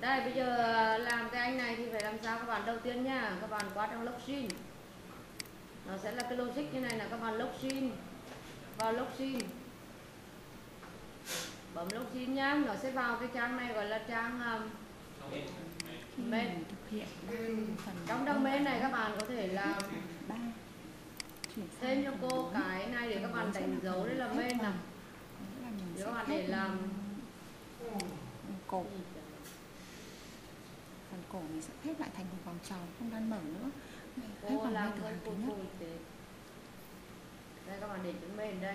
đây bây giờ làm cái anh này thì phải làm sao các bạn? Đầu tiên nha các bạn qua trong login nó sẽ là cái logic như này là các bạn login vào login bấm login nhá nó sẽ vào cái trang này gọi là trang um, Main. phần trong domain này các bạn có thể sang thêm cho cô cái này để các bạn đánh là dấu đây là main là mình để các bạn để làm. Cổ phần cổ mình sẽ khép lại thành một vòng tròn không đan mở nữa. Khép vào ngay làm từ hàng thứ nhất đây các bạn để chữ main đây.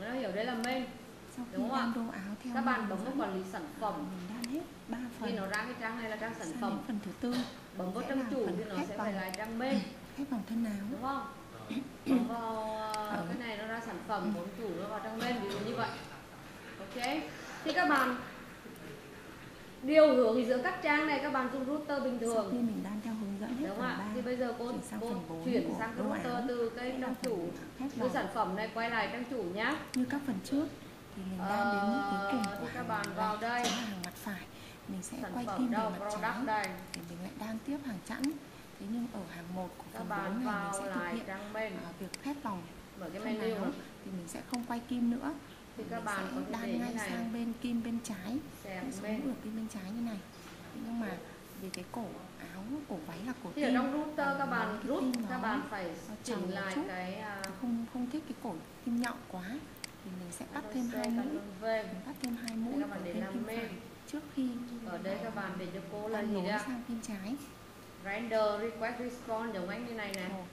Nó hiểu đây là main sau khi Đúng không đồ áo theo các bạn bấm vào quản lý sản phẩm. mình đan hết ba khi phần. nó ra cái trang này là trang sản sang phẩm. phần thứ tư. Bấm vào trang chủ thì nó sẽ vòng. phải là trang main khép vòng thân áo. Đúng không? Bấm vào ờ, cái này nó ra sản phẩm bấm chủ nó vào trang main ví dụ như vậy ok? Thì các bạn điều hướng giữa các trang này các bạn dùng router bình sau thường khi mình đan theo hướng dẫn hết đúng ạ. thì bây giờ cô chuyển sang cô bốn chuyển sang cái router từ cái trang chủ vòng sản phẩm này quay lại trang chủ nhá. Như các phần trước thì mình đan đến mức cuối cùng Ờ, của các bạn vào đây. hàng mặt phải. Mình sẽ sản quay phẩm kim về mặt product trái đây. Thì mình lại đan tiếp hàng chẵn. Thế nhưng ở hàng một của các phần bạn 4 này mình vào sẽ thực hiện à, việc khép vòng mở cái menu. thì mình sẽ không quay kim nữa thì các bạn sẽ đan ngay này sang bên kim bên trái. Cái số bên. kim bên trái như này. Nhưng mà vì cái cổ áo cổ váy là cổ thì ở trong router các bạn rút các bạn phải chỉnh lại cái à, không không thích cái cổ kim nhọn quá. Thì mình sẽ bắt thêm hai mũi. mình bắt thêm hai mũi các bạn để làm kim phải. Trước khi ở đây các bạn để cho cô là gì đó. sang kim trái. Render request response giống anh như này một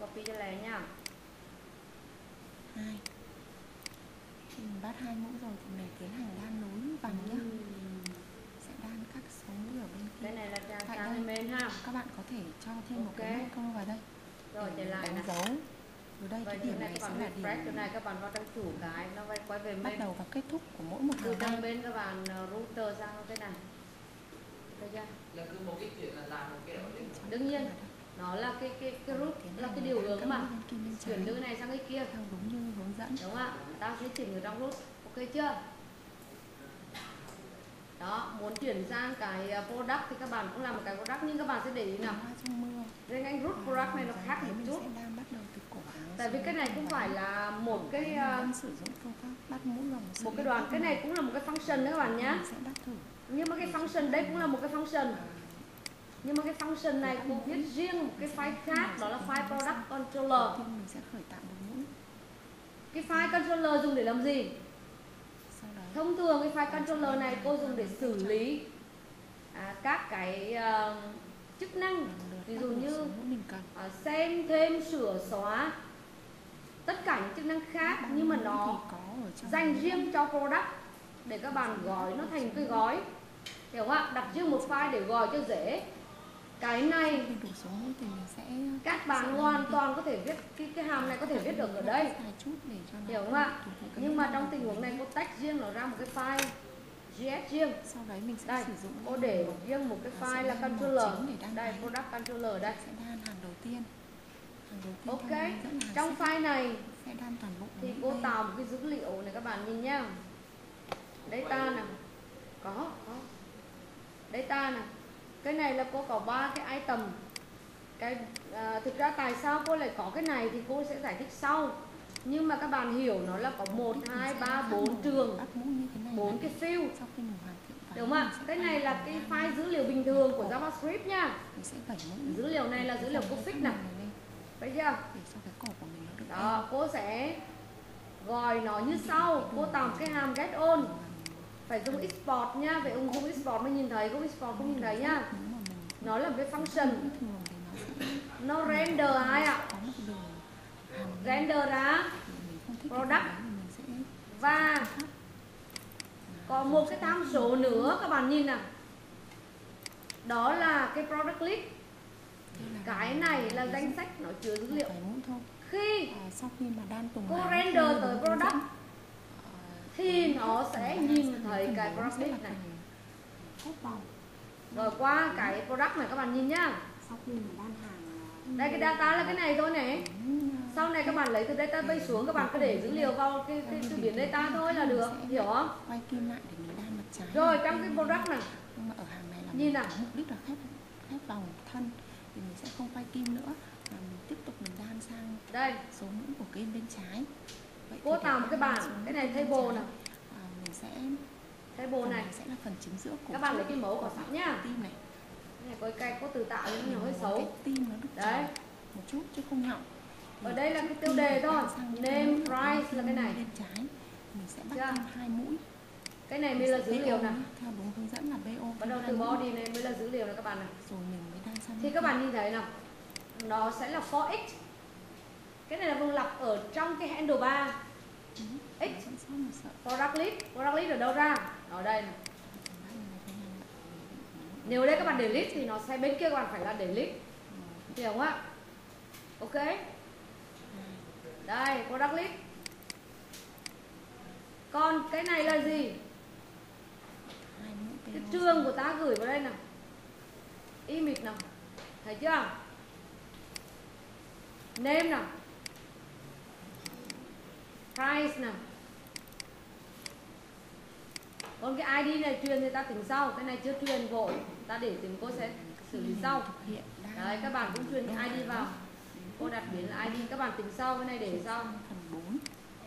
copy cho lẻ nha. Hai khi mình bắt hai mũi rồi thì mình tiến hành đan nối vòng nhé sẽ đan các số mũi ở bên cái kia này là Tại đây. main ha. các bạn có thể cho thêm một cái mã câu vào đây rồi để lại đánh nè dấu. Ở đây cái điểm này này sẽ là refresh chỗ điểm này các bạn vào trang chủ cái nó quay quay về bắt main đầu và kết thúc của mỗi một từ đan. bên các bạn uh, router sang cái này. Thấy chưa? là cứ một cái chuyện là làm một cái đó đương nhiên nó là cái cái cái root là cái điều hướng mà. bên bên chuyển từ này sang cái kia. Theo đúng như hướng dẫn. Đúng không ạ ta sẽ chỉnh ở trong root ok chưa? Đó muốn chuyển sang cái uh, product thì các bạn cũng làm một cái product nhưng các bạn sẽ để ý nào? Riêng anh root product này nó khác một chút. tại vì cái này cũng phải là một cái vòng một cái đoàn cái này cũng là một cái function đấy các bạn thử nhưng mà cái function đấy cũng là một cái function. Nhưng mà cái function này cũng viết riêng một cái file khác đó là file product controller đầu tiên mình sẽ khởi tạo một mũi cái file controller dùng để làm gì? Thông thường cái file controller này cô dùng để xử lý à, các cái ờ, chức năng. Ví dụ như à, xem thêm sửa xóa. Tất cả những chức năng khác nhưng mà nó dành riêng cho product để các bạn gói nó thành cái gói. Hiểu không ạ? Đặt riêng một file để gọi cho dễ cái này đủ số thì mình sẽ các bạn hoàn toàn có thể viết cái cái hàm này có thể viết được ở đây. Chút để cho hiểu không ạ? nhưng mà trong tình huống này cô tách riêng nó ra một cái file JS riêng. Sau đấy mình sẽ đây sử dụng cô để riêng một cái file là controller. đây product controller đây. Sẽ đan hàng đầu tiên. Ok trong file này sẽ đan toàn bộ thì cô tạo một cái dữ liệu này các bạn nhìn nhá. Data nè có có. Data nè cái này là cô có ba cái item. Cái à, thực ra tại sao cô lại có cái này thì cô sẽ giải thích sau. Nhưng mà các bạn hiểu nó là có một hai ba bốn trường. Bốn cái field. Đúng không ạ? Cái này là cái file dữ liệu bình thường của javascript nha. Dữ liệu này là dữ liệu phần fix nè. Này lên thấy chưa? Đó cô sẽ gọi nó như sau. Cô tạo cái hàm get on phải dùng export nha phải ứng dụng export mới nhìn thấy không export không nhìn thấy nhá nó là cái function. Nó render ai ạ? Render ra product. và có một cái tham số nữa các bạn nhìn nào. Đó là cái product list. Cái này là danh sách nó chứa dữ liệu. Khi à, cô render tới product thì nó sẽ nhìn thấy cái product này. Rồi qua cái product này các bạn nhìn nhá. Hàng đây cái data là cái này thôi này. Sau này các bạn lấy từ database xuống các bạn cứ để dữ liệu vào cái cái, cái biển data thôi là được hiểu không? Quay kim lại để mình đan mặt trái. Rồi trong cái product này. Nhưng mà ở hàng này là Nhìn nào. mục đích là khép khép vòng thân thì mình sẽ không quay kim nữa. Mà mình tiếp tục mình đan sang đây. số mũi của kim bên trái cô tạo một cái bảng số cái này table này à, mình sẽ table này. sẽ là phần chính giữa của các bạn lấy cái mẫu của sẵn nhá tim này. Cái này có cái có từ tạo nên nó hơi xấu. cái tim nó được Đấy. một chút chứ không nhọn ở đây là cái tiêu đề thôi. name price là cái này. bên trái mình sẽ bắt Chưa? thêm hai mũi. Cái này mới là dữ liệu này theo đúng hướng dẫn là BO bắt đầu từ body này mới là dữ liệu này các bạn này rồi mình mới đan sang thì các bạn nhìn thấy nào. Nó sẽ là for x cái này là vùng lặp ở trong cái handle bar x. Product list product list ở đâu ra? Ở đây này. Nếu ở đây các bạn để list thì nó sẽ bên kia các bạn phải là để list. Hiểu không ạ? Ok. Đây product list còn cái này là gì? Cái trường của ta gửi vào đây nào. Image nào. Thấy chưa? Name nào price nè. còn cái ID này truyền thì ta tính sau. Cái này chưa truyền vội. Ta để tính cô sẽ xử lý sau. Đấy các bạn cũng truyền cái ID vào. Cô đặt biến là ID các bạn tính sau cái này để sau. Phần 4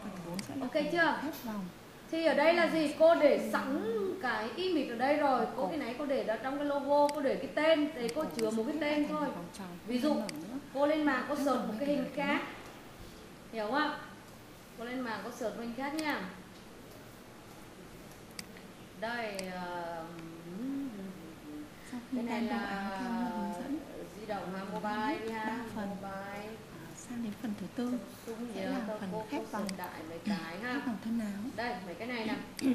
phần 4 sẽ Ok chưa? vòng thì ở đây là gì? Cô để sẵn cái image ở đây rồi. Cô cái này cô để ra trong cái logo cô để cái tên. Để cô chứa một cái tên thôi. Ví dụ, cô lên mạng cô search một cái hình khác. Hiểu không ạ? Cô lên mạng cô search một hình khác nha. Đây khi cái này là di động ha mobile ha mobile. À, sang đến phần thứ tư. Sẽ là phần khép vòng. đại mấy cái khép ha vòng thân áo. Đây mấy cái này nè.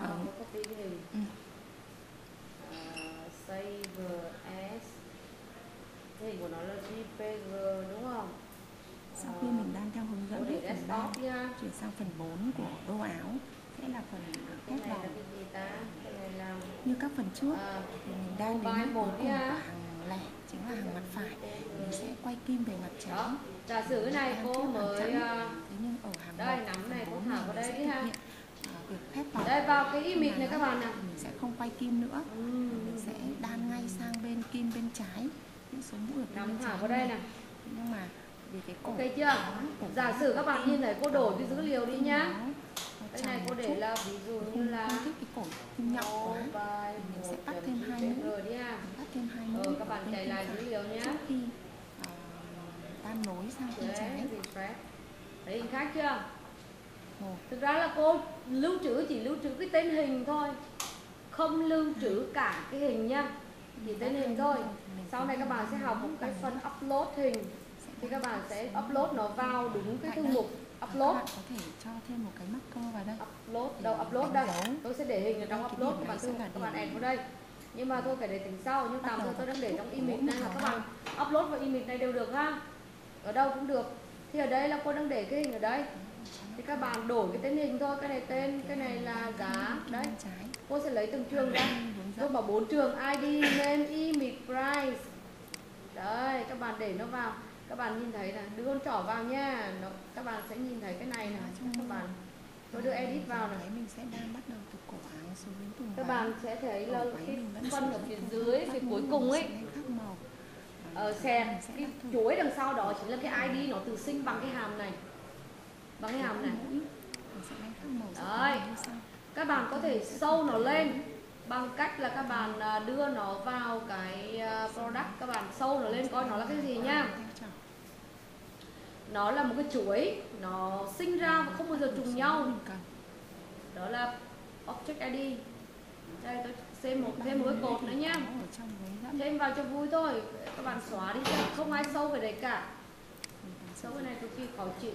Ờ. cô copy cái hình Ừ. Ờ, save as. Cái hình của nó là JPG đúng không? Sau khi mình đan theo hướng cô dẫn để hết phần đan desktop nha chuyển sang phần 4 của đô áo sẽ là phần khép vòng như các phần trước à, thì mình đan đến mức cuối cùng của hàng lẻ chính là hàng mặt phải. Mình sẽ quay kim về mặt trái giả sử cái này cô mới à, thế nhưng ở hàng đây, nắm này cô bốn thả mình vào đây đi ha. à, việc khép vòng đây vào cái image này các bạn nè. Mình sẽ không quay kim nữa. Ừm, mình sẽ đan ngay sang bên kim bên trái. Những số mũi ở bên, nắm bên thả trái vào đây này. nè. Nhưng mà ok chưa? Giả sử các bạn nhìn thấy cô đổi cái dữ liệu đi nhá. Cái này cô để là ví dụ như là thích cái cổ quá Mình sẽ bắt thêm hai mình bắt thêm hai mũi Rồi các bạn bên chạy lại dữ liệu trước khi à, đan nối sang Đấy, trái. Thấy hình khác chưa? Thực ra là cô lưu trữ chỉ lưu trữ cái tên hình thôi. Không lưu trữ cả cái hình nha. Chỉ tên hình thôi. Sau này các bạn sẽ học một cái phần upload hình Thì các bạn sẽ upload nó vào đúng cái thư mục Upload. Các bạn có thể cho thêm một cái marker vào đây. Upload, đâu upload đây. dấu. Tôi sẽ để hình ở trong upload các bạn thư các bạn add vào đây. Nhưng mà tôi phải để tính sau. Nhưng tạm thời tôi đang để trong image này là các bạn. Upload vào image này đều được ha. Ở đâu cũng được. Thì ở đây là cô đang để cái hình ở đây. Thì các bạn đổi cái tên hình thôi. Cái này tên cái này là giá. Đấy. Cô sẽ lấy từng trường ra. Tôi bảo bốn trường. ID name image price. Đấy các bạn để nó vào các bạn nhìn thấy là đưa con trỏ vào nha nó, các bạn sẽ nhìn thấy cái này này các bạn tôi đưa edit vào này mình sẽ đang bắt đầu từ cổ áo xuống đến vùng các bạn sẽ thấy là cái phân ở phía dưới phía cuối cùng ấy. xẹt sẽ cái chuỗi đằng sau đó chính là cái ID nó tự sinh bằng cái hàm này. Bằng cái hàm này. Đấy. các bạn có thể sâu nó lên bằng cách là các bạn à, đưa nó vào cái à, product. Các bạn sâu nó lên coi nó là cái gì nha. Nó là một cái chuỗi. Nó sinh ra và không bao giờ trùng nhau. đó là object ID. Đây tôi thêm một thêm một cái cột nữa nhá thêm vào cho vui thôi. Các bạn xóa đi không ai sâu về đấy cả. Sâu cái này cực kỳ khó chịu.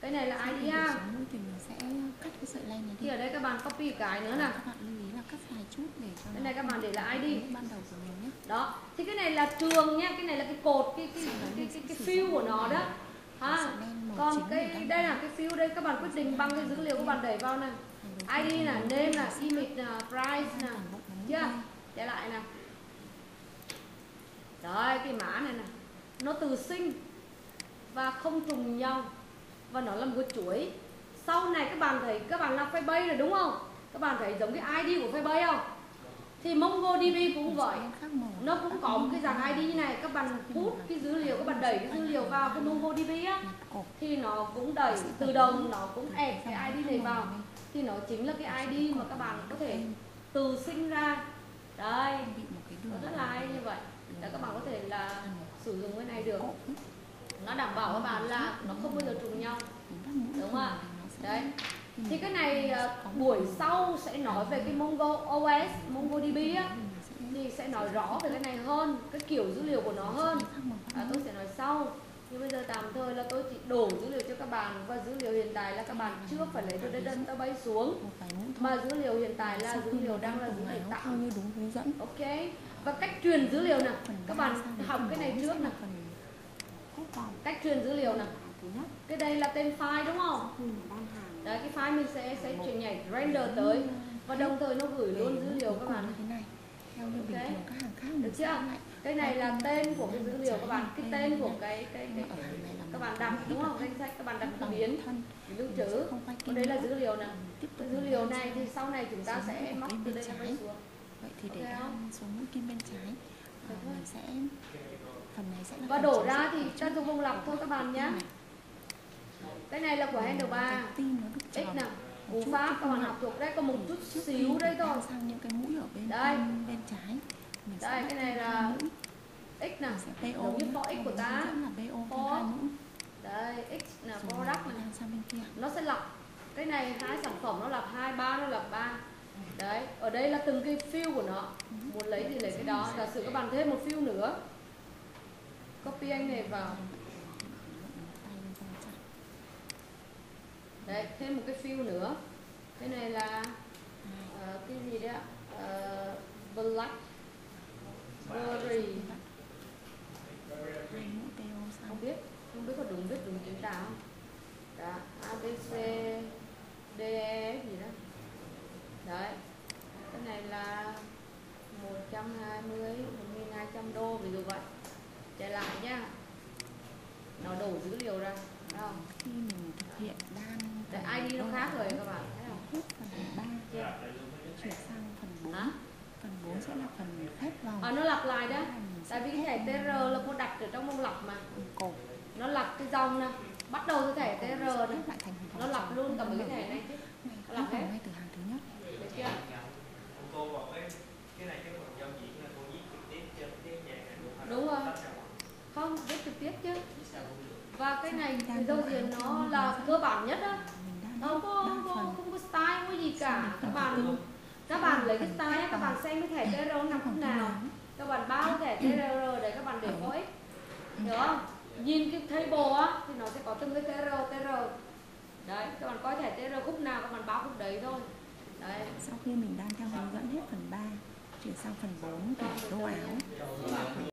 Cái này là Khi ID mình ha. xuống mũi thì mình sẽ cắt cái sợi len này thì ở đây các bạn copy cái nữa nè. Các bạn lưu ý là cắt dài chút để cho cái này các bạn để là ID. ban đầu của mình nhé. Đó. Thì cái này là trường nha. Cái này là cái cột cái cái cái cái, cái, fill của nó đó ha còn cái đây là cái fill đây các bạn quyết định bằng cái dữ liệu các bạn đẩy vào này. ID là name là image là price nè. Chưa? để lại nè. Đấy cái mã này nè. Nó từ sinh và không trùng nhau và nó là một chuỗi. Sau này các bạn thấy các bạn làm Firebase rồi đúng không? Các bạn thấy giống cái ID của Firebase không thì MongoDB cũng vậy. nó cũng có một cái dạng ID như này các bạn hút cái dữ liệu các bạn đẩy cái dữ liệu vào cái MongoDB á thì nó cũng đẩy tự động nó cũng ép cái ID này vào. Thì nó chính là cái ID mà các bạn có thể từ sinh ra. Đây nó rất là hay như vậy. Là các bạn có thể là sử dụng cái này được. Nó đảm bảo các bạn là nó không bao giờ trùng nhau. Đúng không ạ? đấy thì cái này ờ, buổi sau sẽ nói về cái Mongo OS MongoDB á. Thì sẽ nói rõ về cái này hơn cái kiểu dữ liệu của nó hơn. À, tôi sẽ nói sau. Nhưng bây giờ tạm thời là tôi chỉ đổ dữ liệu cho các bạn. Và dữ liệu hiện tại là các bạn chưa phải lấy từ database xuống. Một vài mà dữ liệu hiện tại là dữ liệu đang là dữ liệu tạo như đúng hướng dẫn ok? Và cách truyền dữ liệu nè. Các bạn học cái này trước nè. Là cách truyền dữ liệu nè. Cái đây là tên file đúng không? Đấy cái file mình sẽ sẽ chuyển nhảy render tới. Và đồng thời nó gửi luôn dữ liệu các bạn. Ok. Được chưa? cái này là tên của cái dữ liệu các bạn. Cái tên của cái cái cái các bạn đặt đúng không? danh sách các bạn đặt biến. lưu trữ. còn đây là dữ liệu cái dữ liệu này thì sau này chúng ta sẽ móc từ đây trái. xuống. Vậy thì để xuống mũi kim bên trái. Mình sẽ phần này sẽ là và đổ ra thì ta dùng vùng lọc thôi các bạn nhé cái này là của handle 3 cái tim nó được x nào? cú pháp các bạn học thuộc đấy có một chút xíu đây thôi. sang những cái mũi ở bên Đây. bên, trái. Mình đây cái này là x nào? Sẽ PO for x của ta. PO đây x là product này. đan sang bên kia. Nó sẽ lọc. Cái này hai sản phẩm nó lọc hai ba nó lọc ba. Đấy ở đây là từng cái field của nó. Muốn lấy thì lấy cái đó. Giả sử các bạn thêm một field nữa. Copy anh này vào tay lên cho nó chặt đấy thêm một cái fill nữa. Cái này là uh, cái gì đấy ạ? Ờ, black berry hai mũi PO xong không biết không biết có đúng biết đúng chữ nào không đó a b c d e gì đó đấy cái này là 120 1200 đô ví dụ vậy chạy lại nhá nó đổ dữ liệu ra thấy không khi mình thực hiện đan Đấy, phần ID nó đôi khác ở rồi đây, các bạn thấy không hết phần 3 Chưa? chuyển sang phần 4 Hả? phần 4 sẽ là phần khép vòng à, nó lặp lại đó. Tại vì cái thẻ TR là cô đặt ở trong mông lọc mà. Phần cổ. Nó lặp cái dòng nè. Bắt đầu từ thẻ TR này nó lặp luôn cả mấy cái mở thẻ này nó lặp hết. ngay từ hàng thứ nhất. Được chưa? Cô vào cái cái này cái phần giao diện là cô viết trực tiếp trên cái dạng này? Đúng rồi. Không viết trực tiếp chứ. Và cái này đâu có diện nó là cơ bản nhất á. Đan không có không có, phần. không có style không có gì cả. Các bạn các bạn lấy cái style á, các bạn xem cái thẻ TR nó nằm thứ nào. các bạn bao thẻ TR để các bạn để có ích. Hiểu không? Nhìn cái table á thì nó sẽ có từng cái TR TR đấy các bạn coi thẻ TR khúc nào các bạn báo khúc đấy thôi. Đấy. Sau khi mình đan theo hướng dẫn hết phần 3 chuyển sang phần 4 thẻ đô áo